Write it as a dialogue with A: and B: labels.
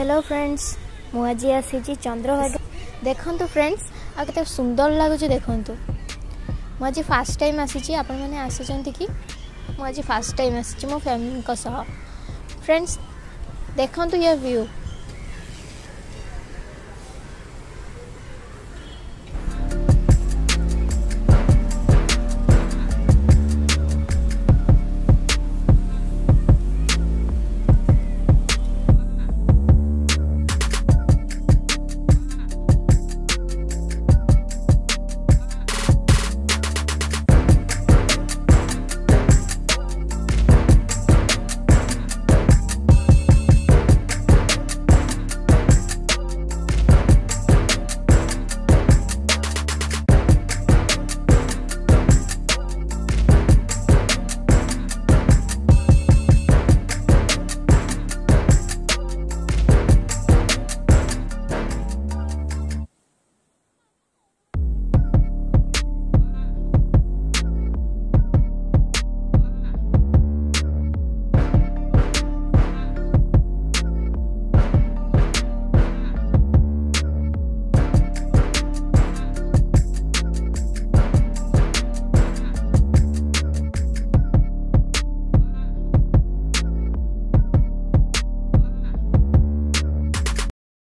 A: hello friends মু আজ আসিছি Chandrabhaga দেখন্তু friends আর কত সুন্দর লাগুছে দেখন্তু মু আজ ফার্স্ট টাইম আসিছি আপন মানে আসিছন্তি কি মু আজ ফার্স্ট টাইম আসিছি মো ফ্যামিলিঙ্ক সহ ফ্রেন্ডস দেখন্তু ইয়া ভিউ